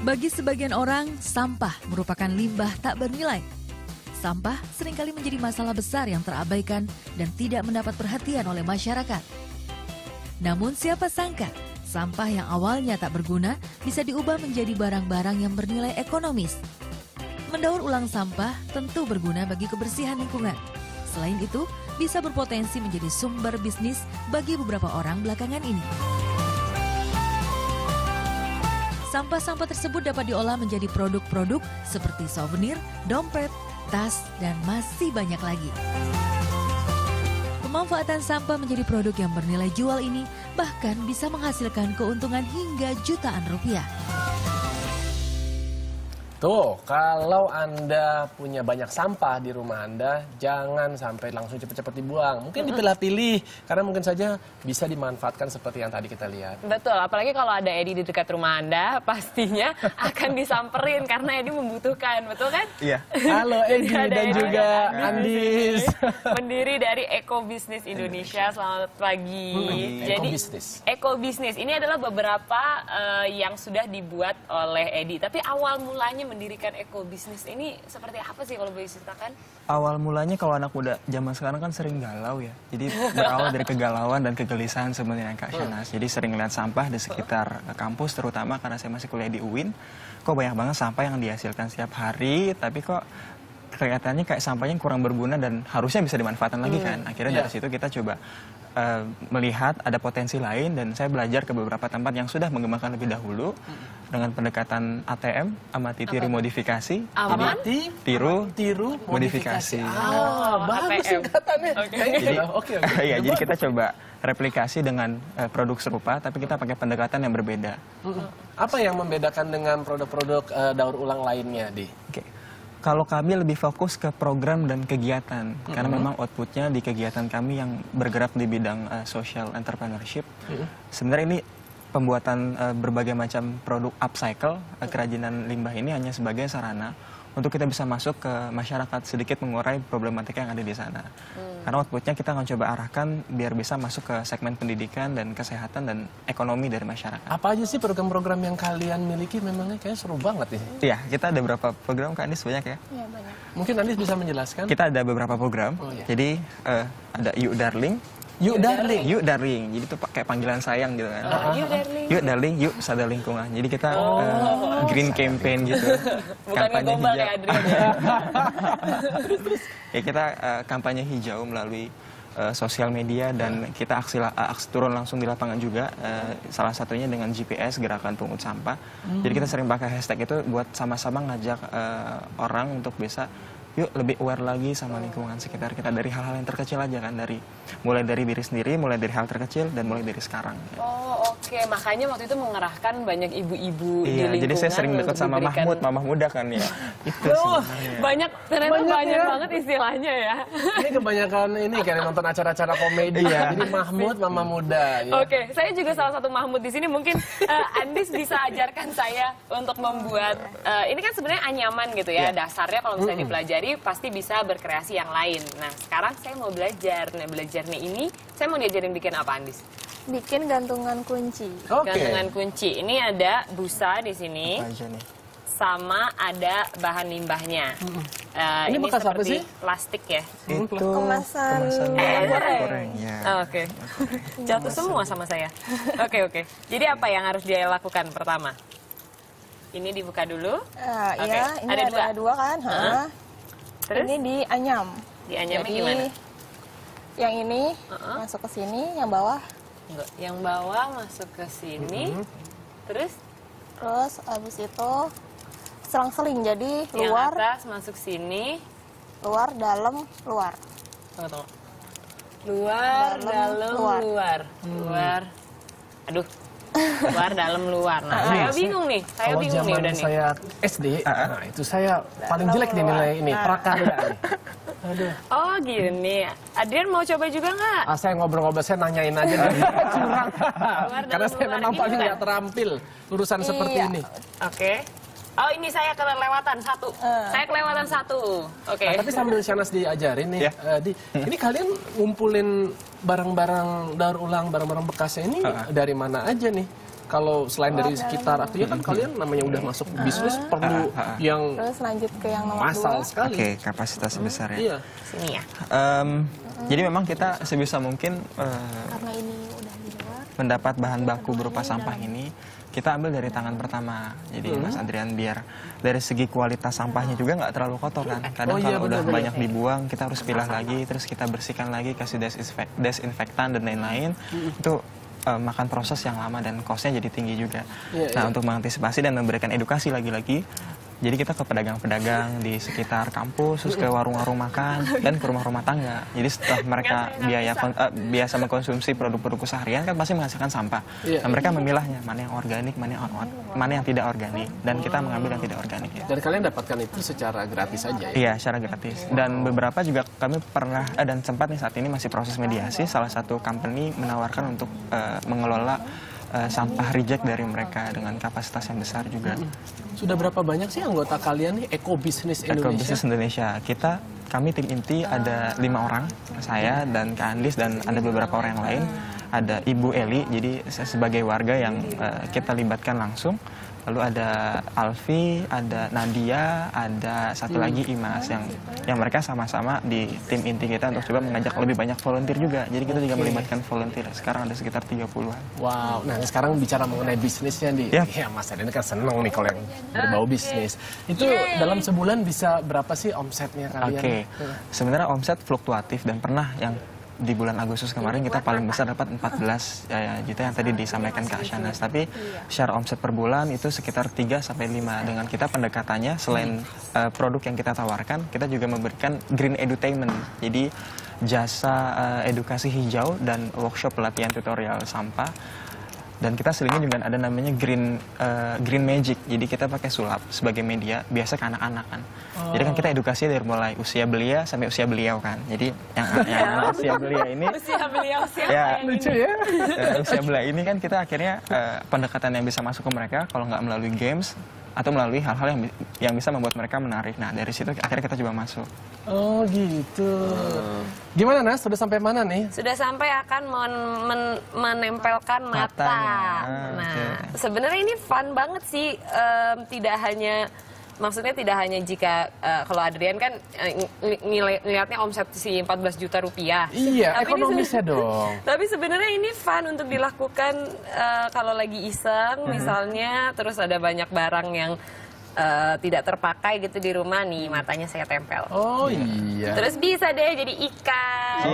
Bagi sebagian orang, sampah merupakan limbah tak bernilai. Sampah sering kali menjadi masalah besar yang terabaikan dan tidak mendapat perhatian oleh masyarakat. Namun siapa sangka, sampah yang awalnya tak berguna bisa diubah menjadi barang-barang yang bernilai ekonomis. Mendaur ulang sampah tentu berguna bagi kebersihan lingkungan. Selain itu, bisa berpotensi menjadi sumber bisnis bagi beberapa orang belakangan ini. Sampah-sampah tersebut dapat diolah menjadi produk-produk seperti souvenir, dompet, tas, dan masih banyak lagi. Pemanfaatan sampah menjadi produk yang bernilai jual ini bahkan bisa menghasilkan keuntungan hingga jutaan rupiah. Tuh, kalau Anda punya banyak sampah di rumah Anda, jangan sampai langsung cepat-cepat dibuang. Mungkin dipilah-pilih, karena mungkin saja bisa dimanfaatkan seperti yang tadi kita lihat. Betul, apalagi kalau ada Edi di dekat rumah Anda, pastinya akan disamperin karena Edi membutuhkan, betul kan? Iya. Halo Edi Ada dan Edi juga dan Andis. Pendiri dari Eko Bisnis Indonesia. Selamat pagi. Hmm, Bisnis. Eko Bisnis ini adalah beberapa eh, yang sudah dibuat oleh Edi. Tapi awal mulanya mendirikan Eko Bisnis ini seperti apa sih kalau boleh ceritakan? Awal mulanya kalau anak muda zaman sekarang kan sering galau ya. Jadi berawal dari kegalauan dan kegelisahan sebenarnya Kak Shanas. Jadi sering lihat sampah di sekitar kampus terutama karena saya masih kuliah di UIN. Kok banyak banget sampah yang dihasilkan setiap hari, tapi kok kelihatannya kayak sampahnya kurang berguna dan harusnya bisa dimanfaatkan lagi kan. Akhirnya dari Iya. situ kita coba eh, melihat ada potensi lain dan saya belajar ke beberapa tempat yang sudah mengembangkan lebih dahulu dengan pendekatan ATM, amati tiru modifikasi. Amati, tiru, tiru, modifikasi. Ah, bagus ATM. singkatannya. Oke. Kayaknya Jadi. Oke, oke. ya, jadi kita coba replikasi dengan eh, produk serupa, tapi kita pakai pendekatan yang berbeda. Apa yang membedakan dengan produk-produk eh, daur ulang lainnya, Di? Oke. Kalau kami lebih fokus ke program dan kegiatan, karena memang outputnya di kegiatan kami yang bergerak di bidang eh, social entrepreneurship. Sebenarnya ini pembuatan eh, berbagai macam produk upcycle, eh, kerajinan limbah ini hanya sebagai sarana untuk kita bisa masuk ke masyarakat sedikit mengurai problematika yang ada di sana. Karena outputnya kita akan coba arahkan biar bisa masuk ke segmen pendidikan dan kesehatan dan ekonomi dari masyarakat. Apa aja sih program-program yang kalian miliki memangnya kayaknya seru banget nih. Iya, kita ada beberapa program Kak Andis banyak ya. Iya banyak. Mungkin Andis bisa menjelaskan? Kita ada beberapa program. Oh, iya. Jadi eh, ada Yuk Darling. Yuk, darling. Yuk Darling. Jadi itu pakai panggilan sayang gitu kan. Yuk, darling. Yuk Darling, yuk sadar lingkungan. Jadi kita eh, green campaign gitu. Bukan ngegombal hijau. kayak Adrian ya. ya kita eh, kampanye hijau melalui eh, sosial media dan kita aksi, aksi turun langsung di lapangan juga. salah satunya dengan GPS gerakan pungut sampah. Jadi kita sering pakai hashtag itu buat sama-sama ngajak orang untuk bisa yuk lebih aware lagi sama lingkungan sekitar kita dari hal-hal yang terkecil aja kan dari mulai dari diri sendiri, mulai dari hal terkecil dan mulai dari sekarang. Oh oke, makanya waktu itu mengerahkan banyak ibu-ibu di Iya, lingkungan jadi saya sering dekat sama diberikan- Mahmud, Mama Muda kan ya. Itu Oh, sebenarnya. banyak ternyata Banyak banyak, ya. banget istilahnya ya. Ini kebanyakan ini kayak nonton acara-acara komedi. Iya. Jadi Mahmud, Mama Muda. Ya. Oke, saya juga salah satu Mahmud di sini. Mungkin eh, Andis bisa ajarkan saya untuk membuat eh, ini kan sebenarnya anyaman gitu ya. Dasarnya kalau misalnya dipelajari pasti bisa berkreasi yang lain. Nah, sekarang saya mau belajar. Nah, belajarnya ini saya mau diajarin bikin apa Andis? Bikin gantungan kunci. Oke. Gantungan kunci. Ini ada busa di sini. Apa aja nih? sama ada bahan limbahnya. Eh, Ini bekas apa seperti sih? Plastik ya. Itu Kemasan minyak goreng. goreng. Ya. Oh, Oke. Jatuh semua sama saya. Oke oke. Jadi apa yang harus dia lakukan pertama? Ini dibuka dulu. Ah, Oke, Iya, ini ada ada, dua. dua. kan? Ha. Terus Ini dianyam. dianyamnya Jadi gimana? yang ini Uh-uh. masuk ke sini, yang bawah. Enggak. Yang bawah masuk ke sini. Terus Terus habis itu selang-seling. Jadi yang luar, atas masuk sini. luar, dalam, luar. Tunggu tunggu. Luar, Dalam, dalam, luar. luar. Luar. Aduh. Luar, dalam, luar. Nah, saya bingung nih. Saya Kalau bingung nih zaman udah nih. saya SD, nah itu saya paling jelek nih nilai ini, prakarya nih. Aduh. Oh gini. Adrian mau coba juga nggak? Ah, saya ngobrol-ngobrol, saya nanyain aja deh. Curang. Luar, Karena saya luar memang paling kan? nggak terampil urusan seperti Iya. ini. Oke. Oh ini saya kelewatan satu. Eh. Saya kelewatan satu. Oke. Nah, tapi sambil Shanas diajarin nih, Ya. eh, di, ini kalian ngumpulin barang-barang daur ulang, barang-barang bekasnya ini Ah. dari mana aja nih? Kalau selain dari sekitar artinya kan kalian namanya udah masuk bisnis perlu yang Terus lanjut ke yang nomor massal dua. sekali. Oke, kapasitas besar ya. Iya. Sini ya. Em, Jadi memang kita sebisa mungkin eh, Karena ini udah di luar. mendapat bahan baku berupa sampah ini kita ambil dari tangan pertama. Jadi Hmm. Mas Adrian biar dari segi kualitas sampahnya juga nggak terlalu kotor kan. Oh Kadang iya, kalau udah benar-benar. banyak dibuang kita harus pilah lagi, terus kita bersihkan lagi, kasih desinfek- desinfektan dan lain-lain. Hmm. Itu eh, makan proses yang lama dan costnya jadi tinggi juga. Iya, nah iya. untuk mengantisipasi dan memberikan edukasi lagi-lagi. Jadi kita ke pedagang-pedagang di sekitar kampus, terus ke warung-warung makan, dan ke rumah-rumah tangga. Jadi setelah mereka biaya kon- eh, biasa mengkonsumsi produk-produk seharian kan pasti menghasilkan sampah. Iya. Nah, mereka memilahnya mana yang organik, mana yang on- mana yang tidak organik, dan kita mengambil yang tidak organik. Ya. Dan kalian dapatkan itu secara gratis saja ya. Iya, secara gratis. Dan beberapa juga kami pernah eh, dan sempat nih saat ini masih proses mediasi. Salah satu company menawarkan untuk eh, mengelola eh, sampah reject dari mereka dengan kapasitas yang besar juga. Sudah berapa banyak sih anggota kalian nih Eko Bisnis Eko Indonesia? Bisnis Indonesia. Kita kami tim inti ada lima orang, saya dan Kak Andis dan ada beberapa orang yang lain. Ada Ibu Eli, jadi sebagai warga yang eh, kita libatkan langsung. Lalu ada Alfi, ada Nadia, ada satu lagi Imas yang yang mereka sama-sama di tim inti kita untuk coba mengajak lebih banyak volunteer juga. Jadi kita juga melibatkan volunteer. Sekarang ada sekitar 30-an. Wow, nah sekarang bicara mengenai bisnisnya nih. Ya. Ya, Mas Adrian kan seneng nih kalau yang berbau bisnis. Itu dalam sebulan bisa berapa sih omsetnya kalian? Oke, sebenarnya omset fluktuatif dan pernah yang di bulan Agustus kemarin kita paling besar dapat 14 ya, juta yang tadi disampaikan ke Ashanas. Tapi secara omset per bulan itu sekitar 3 sampai 5 dengan kita pendekatannya selain eh, produk yang kita tawarkan, kita juga memberikan green edutainment. Jadi jasa eh, edukasi hijau dan workshop pelatihan tutorial sampah dan kita selingi juga ada namanya green eh, green magic jadi kita pakai sulap sebagai media biasa ke anak-anak kan jadi kan kita edukasi dari mulai usia belia sampai usia beliau kan jadi yang, yang anak usia belia ini Usia beliau siapa Ya. ini? ya. eh, usia belia ini kan kita akhirnya eh, pendekatan yang bisa masuk ke mereka kalau nggak melalui games atau melalui hal-hal yang yang bisa membuat mereka menarik nah dari situ akhirnya kita coba masuk Oh gitu. Gimana Nas? Sudah sampai mana nih? Sudah sampai akan men- men- menempelkan mata. Matanya. Nah, Oke. sebenarnya ini fun banget sih. Em, tidak hanya maksudnya tidak hanya jika eh, kalau Adrian kan eh, ng- ngili- ngelihatnya omset si 14 juta rupiah. Iya, Tapi ekonomisnya dong. Tapi sebenarnya ini fun untuk dilakukan eh, kalau lagi iseng Mhm. misalnya, terus ada banyak barang yang eh, tidak terpakai gitu di rumah nih, matanya saya tempel. Oh iya. Terus bisa deh jadi ikan.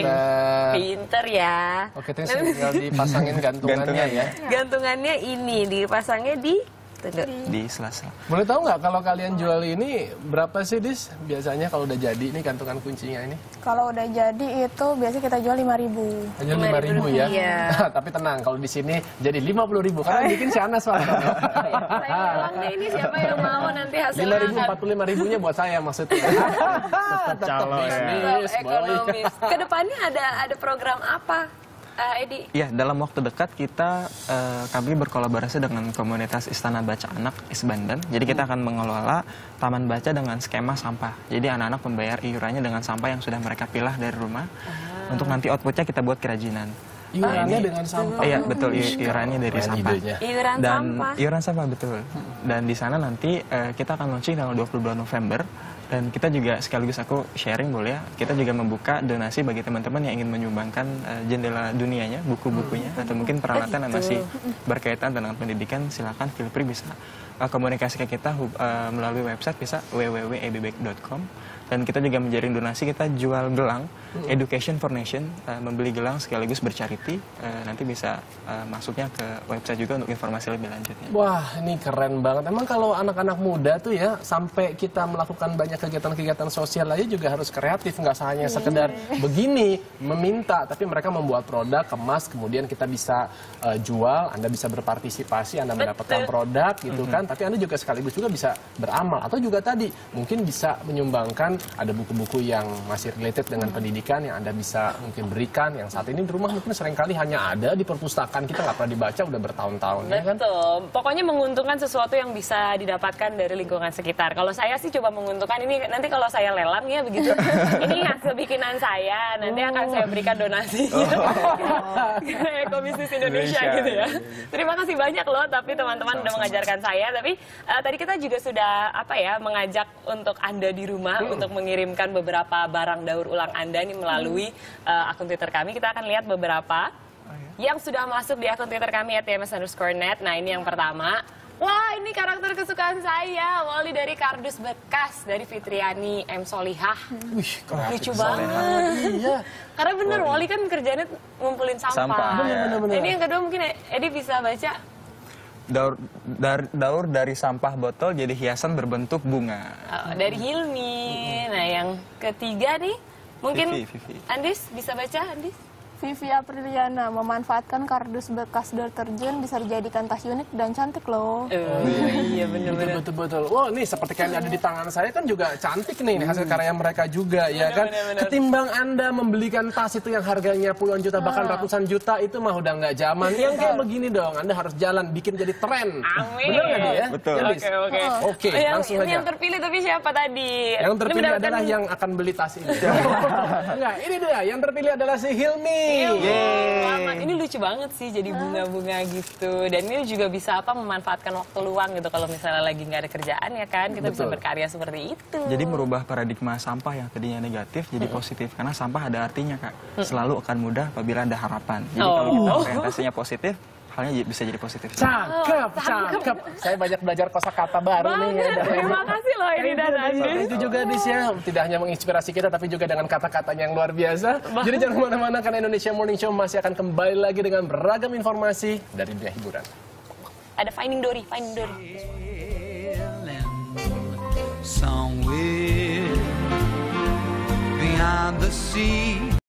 Pinter. Pinter ya. Oke, terus tinggal dipasangin gantungannya ya. Gantungannya ini dipasangnya di tunggu. di Selasa Boleh tahu nggak kalau kalian jual ini berapa sih dis? Biasanya kalau udah jadi ini gantungan kuncinya ini? Kalau udah jadi itu biasanya kita jual 5000 Hanya lima ribu ya. Iya. Tapi tenang, kalau di sini jadi lima puluh ribu. Karena bikin si Anas soalnya. Saya bilang deh ini siapa yang mau nanti hasilnya Lima ribu, akan empat puluh lima ribunya buat saya maksudnya. Tetap calo ya. ekonomis. Ke depannya ada ada program apa, eh, Edi? Ya, dalam waktu dekat kita eh, kami berkolaborasi dengan komunitas Istana Baca Anak Isbandan. Jadi kita akan mengelola taman baca dengan skema sampah. Jadi anak-anak membayar iurannya dengan sampah yang sudah mereka pilah dari rumah. Untuk nanti outputnya kita buat kerajinan. Iurannya dengan sampah. Iya, betul iurannya dari Keren sampah. idenya. Iuran Dan sampah. iuran sampah betul. Dan di sana nanti eh, kita akan launching tanggal 22 November. Dan kita juga sekaligus aku sharing boleh ya. Kita juga membuka donasi bagi teman-teman yang ingin menyumbangkan eh, jendela dunianya, buku-bukunya atau mungkin peralatan yang masih berkaitan dengan pendidikan. Silakan feel free bisa eh, komunikasi ke kita eh, melalui website bisa www.ebback.com dan kita juga menjaring donasi kita jual gelang Education for Nation eh, membeli gelang sekaligus bercharity Eh, nanti bisa eh, masuknya ke website juga untuk informasi lebih lanjutnya. Wah, ini keren banget. Emang kalau anak-anak muda tuh ya, sampai kita melakukan banyak kegiatan-kegiatan sosial aja juga harus kreatif. Nggak hanya sekedar begini, meminta. Tapi mereka membuat produk, kemas, kemudian kita bisa eh, jual. Anda bisa berpartisipasi, Anda mendapatkan produk gitu kan. Tapi Anda juga sekaligus juga bisa beramal atau juga tadi mungkin bisa menyumbangkan ada buku-buku yang masih related dengan pendidikan yang Anda bisa mungkin berikan yang saat ini di rumah mungkin sering kali hanya ada di perpustakaan kita nggak pernah dibaca udah bertahun-tahun ya kan. Betul. Pokoknya menguntungkan sesuatu yang bisa didapatkan dari lingkungan sekitar. Kalau saya sih coba menguntungkan ini nanti kalau saya lelang ya begitu. ini hasil bikinan saya. Nanti akan saya berikan donasi. Kayak Komisi Indonesia Indonesia, gitu ya. iya, Terima kasih banyak loh tapi teman-teman udah mengajarkan saya. Tapi eh, tadi kita juga sudah apa ya mengajak untuk Anda di rumah untuk mengirimkan beberapa barang daur ulang Anda nih melalui eh, akun Twitter kami. Kita akan lihat beberapa yang sudah masuk di akun Twitter kami at TMS underscore net. Nah ini yang pertama. Wah ini karakter kesukaan saya. Wali dari kardus bekas dari Fitriani M. Solihah. Wih, kreatif Lucu banget. Iya. Karena bener Wali kan kerjanya ngumpulin sampah. Sampah, Bener, bener, bener. Ini yang kedua mungkin Edi bisa baca. Daur, dar- daur dari sampah botol jadi hiasan berbentuk bunga. Oh, dari Hilmi. Nah yang ketiga nih mungkin Vivi, Vivi. Andis bisa baca Andis? Vivi Apriliana memanfaatkan kardus bekas deterjen bisa dijadikan tas unik dan cantik loh. Oh, iya bener-bener. Betul betul betul. Wah, ini seperti kayak yang ada di tangan saya kan juga cantik nih hasil karya mereka juga ya kan. bener, bener. Ketimbang Anda membelikan tas itu yang harganya puluhan juta bahkan ratusan juta itu mah udah nggak zaman. Yang kayak begini dong, Anda harus jalan bikin jadi tren. Amin. Bener nggak dia? Betul. Ya, Oke Lis? oke. Oke, yang, langsung ini aja. yang terpilih tapi siapa tadi? Yang terpilih adalah yang akan beli tas ini. Enggak, ini dia. Yang terpilih adalah si Hilmi. Selamat. Ini lucu banget sih jadi bunga-bunga gitu. Dan ini juga bisa apa memanfaatkan waktu luang gitu kalau misalnya lagi nggak ada kerjaan ya kan kita bisa Betul. berkarya seperti itu. Jadi merubah paradigma sampah yang tadinya negatif jadi positif karena sampah ada artinya kak. Selalu akan mudah apabila ada harapan. Jadi Oh. kalau kita orientasinya positif, halnya bisa jadi positif. Cakep, cakep. Saya banyak belajar kosakata baru nih. ya, Banget. dari- Terima kasih loh ini dan Andis. Itu juga Dis ya, tidak hanya menginspirasi kita tapi juga dengan kata-katanya yang luar biasa. Jadi jangan ke mana-mana karena Indonesia Morning Show masih akan kembali lagi dengan beragam informasi dari dunia hiburan. Ada Finding Dory, Finding Dory. somewhere beyond the sea.